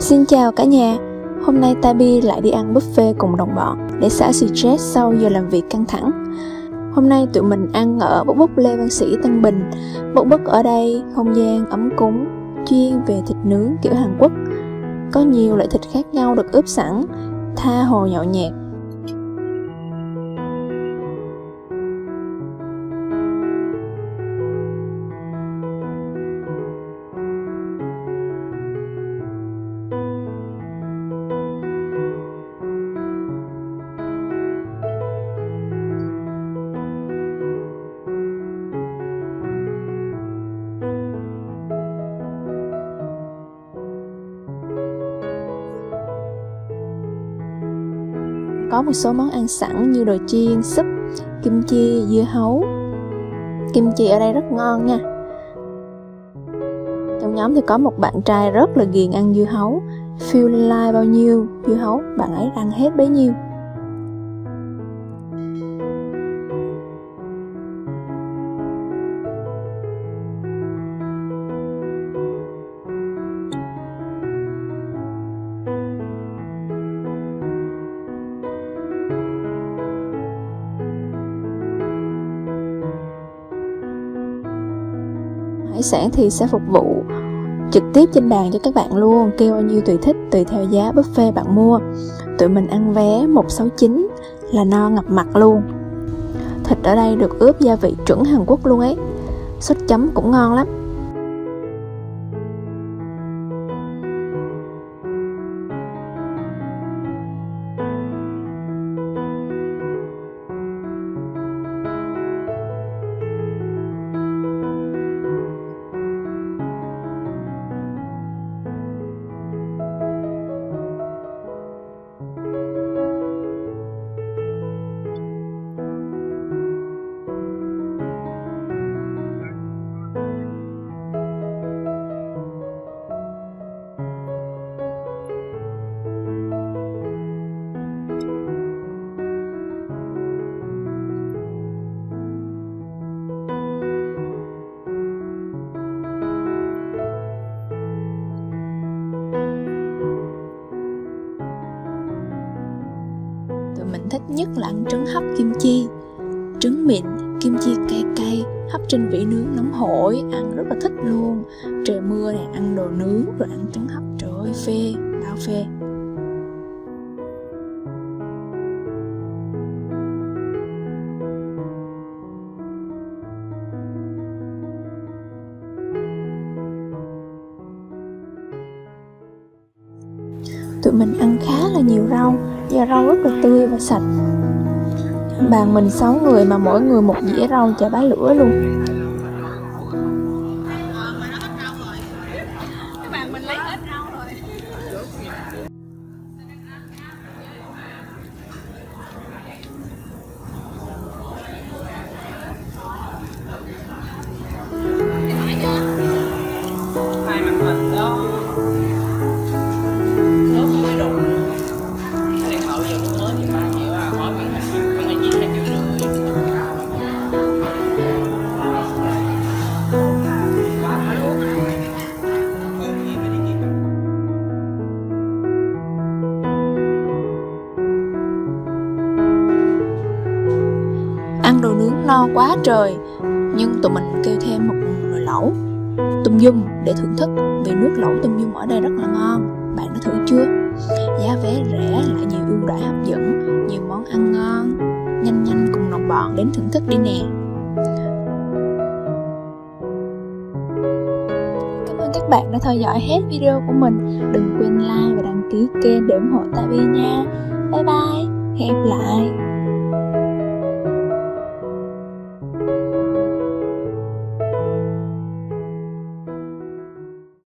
Xin chào cả nhà, hôm nay Tabi lại đi ăn buffet cùng đồng bọn để xả stress sau giờ làm việc căng thẳng. Hôm nay tụi mình ăn ở Bốc Bốc Lê Văn Sĩ Tân Bình. Bốc Bốc ở đây không gian ấm cúng, chuyên về thịt nướng kiểu Hàn Quốc. Có nhiều loại thịt khác nhau được ướp sẵn, tha hồ nhậu nhẹt có một số món ăn sẵn như đồ chiên, súp, kim chi, dưa hấu. Kim chi ở đây rất ngon nha. Trong nhóm thì có một bạn trai rất là ghiền ăn dưa hấu. Feel like bao nhiêu dưa hấu, bạn ấy ăn hết bấy nhiêu. Hải sản thì sẽ phục vụ trực tiếp trên bàn cho các bạn luôn. Kêu bao nhiêu tùy thích, tùy theo giá buffet bạn mua. Tụi mình ăn vé 169 là no ngập mặt luôn. Thịt ở đây được ướp gia vị chuẩn Hàn Quốc luôn ấy. Sốt chấm cũng ngon lắm. Nhất là ăn trứng hấp kim chi. Trứng mịn, kim chi cay cay, hấp trên vỉ nướng nóng hổi, ăn rất là thích luôn. Trời mưa này ăn đồ nướng, rồi ăn trứng hấp, trời ơi, phê, bao phê. Tụi mình ăn khá là nhiều rau. Và rau rất là tươi và sạch. Bàn mình 6 người mà mỗi người một dĩa rau chả bá lửa luôn. Bàn mình lấy hết rau ăn đồ nướng no quá trời. Nhưng tụi mình kêu thêm một nồi lẩu tôm dung để thưởng thức, vì nước lẩu tôm dung ở đây rất là ngon. Bạn đã thử chưa? Giá vé rẻ lại nhiều ưu đãi hấp dẫn, nhiều món ăn ngon. Nhanh nhanh cùng đồng bọn đến thưởng thức đi nè. Cảm ơn các bạn đã theo dõi hết video của mình. Đừng quên like và đăng ký kênh để ủng hộ Tavi nha. Bye bye, hẹn gặp lại.